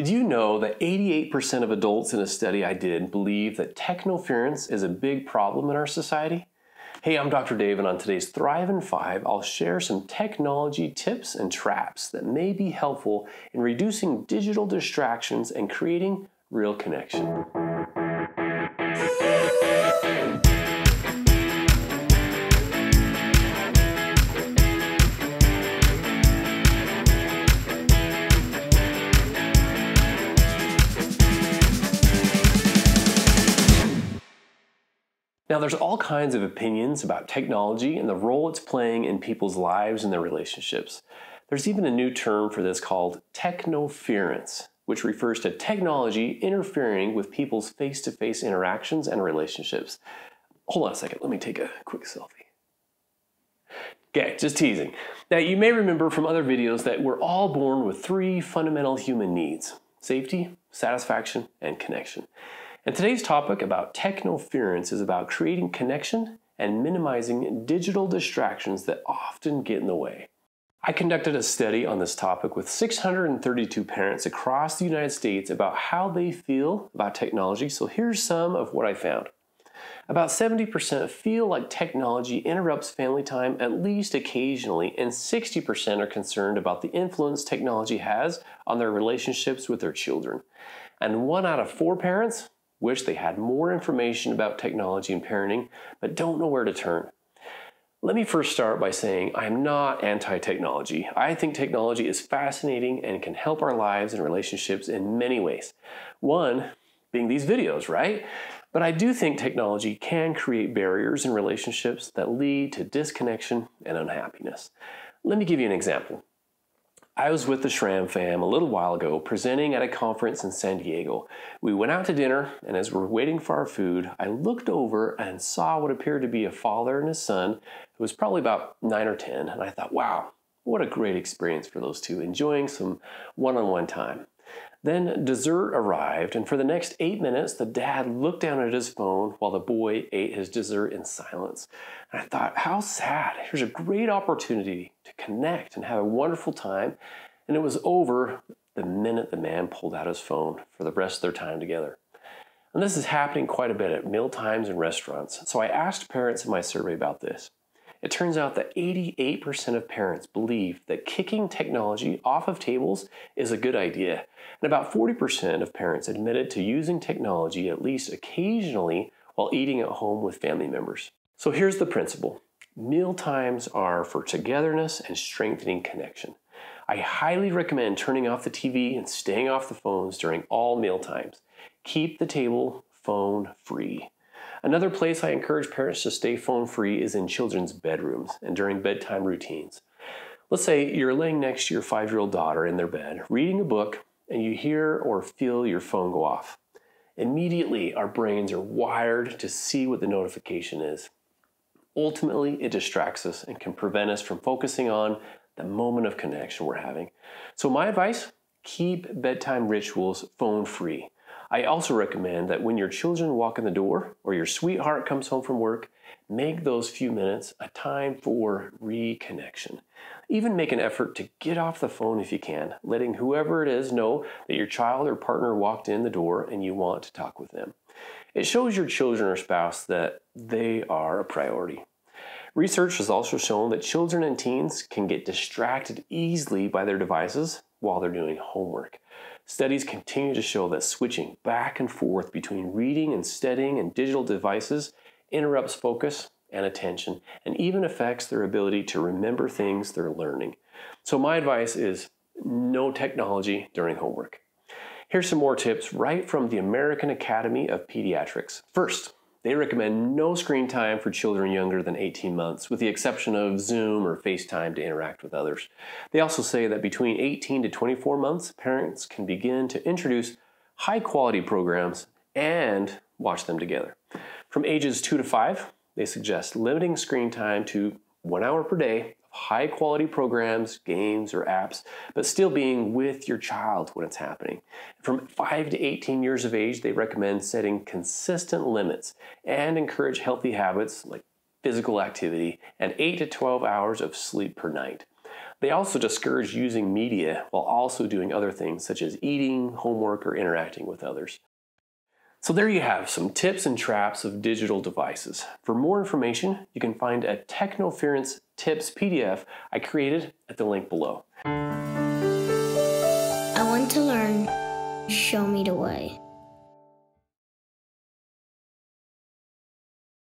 Did you know that 88% of adults in a study I did believe that technoference is a big problem in our society? Hey, I'm Dr. Dave, and on today's Thrive in 5, I'll share some technology tips and traps that may be helpful in reducing digital distractions and creating real connection. Now, there's all kinds of opinions about technology and the role it's playing in people's lives and their relationships. There's even a new term for this called technoference, which refers to technology interfering with people's face to face interactions and relationships. Hold on a second, let me take a quick selfie. Okay, just teasing. Now, you may remember from other videos that we're all born with three fundamental human needs safety, satisfaction, and connection. And today's topic about technoference is about creating connection and minimizing digital distractions that often get in the way. I conducted a study on this topic with 632 parents across the United States about how they feel about technology. So here's some of what I found. About 70% feel like technology interrupts family time at least occasionally, and 60% are concerned about the influence technology has on their relationships with their children. And one out of four parents wish they had more information about technology and parenting, but don't know where to turn. Let me first start by saying I'm not anti technology. I think technology is fascinating and can help our lives and relationships in many ways. One being these videos, right? But I do think technology can create barriers in relationships that lead to disconnection and unhappiness. Let me give you an example. I was with the Schramm fam a little while ago presenting at a conference in San Diego. We went out to dinner, and as we were waiting for our food, I looked over and saw what appeared to be a father and his son who was probably about 9 or 10, and I thought, wow, what a great experience for those two, enjoying some one on one time. Then dessert arrived, and for the next eight minutes, the dad looked down at his phone while the boy ate his dessert in silence. And I thought, how sad. Here's a great opportunity to connect and have a wonderful time. And it was over the minute the man pulled out his phone for the rest of their time together. And this is happening quite a bit at meal times and restaurants. So I asked parents in my survey about this. It turns out that 88% of parents believe that kicking technology off of tables is a good idea. And about 40% of parents admitted to using technology at least occasionally while eating at home with family members. So here's the principle meal times are for togetherness and strengthening connection. I highly recommend turning off the TV and staying off the phones during all meal times. Keep the table phone free. Another place I encourage parents to stay phone free is in children's bedrooms and during bedtime routines. Let's say you're laying next to your five year old daughter in their bed, reading a book, and you hear or feel your phone go off. Immediately, our brains are wired to see what the notification is. Ultimately, it distracts us and can prevent us from focusing on the moment of connection we're having. So, my advice keep bedtime rituals phone free. I also recommend that when your children walk in the door or your sweetheart comes home from work, make those few minutes a time for reconnection. Even make an effort to get off the phone if you can, letting whoever it is know that your child or partner walked in the door and you want to talk with them. It shows your children or spouse that they are a priority. Research has also shown that children and teens can get distracted easily by their devices while they're doing homework. Studies continue to show that switching back and forth between reading and studying and digital devices interrupts focus and attention and even affects their ability to remember things they're learning. So, my advice is no technology during homework. Here's some more tips right from the American Academy of Pediatrics. First, they recommend no screen time for children younger than 18 months, with the exception of Zoom or FaceTime to interact with others. They also say that between 18 to 24 months, parents can begin to introduce high quality programs and watch them together. From ages 2 to 5, they suggest limiting screen time to one hour per day high quality programs, games, or apps, but still being with your child when it's happening. From 5 to 18 years of age, they recommend setting consistent limits and encourage healthy habits like physical activity and 8 to 12 hours of sleep per night. They also discourage using media while also doing other things such as eating, homework, or interacting with others. So there you have some tips and traps of digital devices. For more information, you can find a Technoference Tips PDF I created at the link below. I want to learn. Show me the way.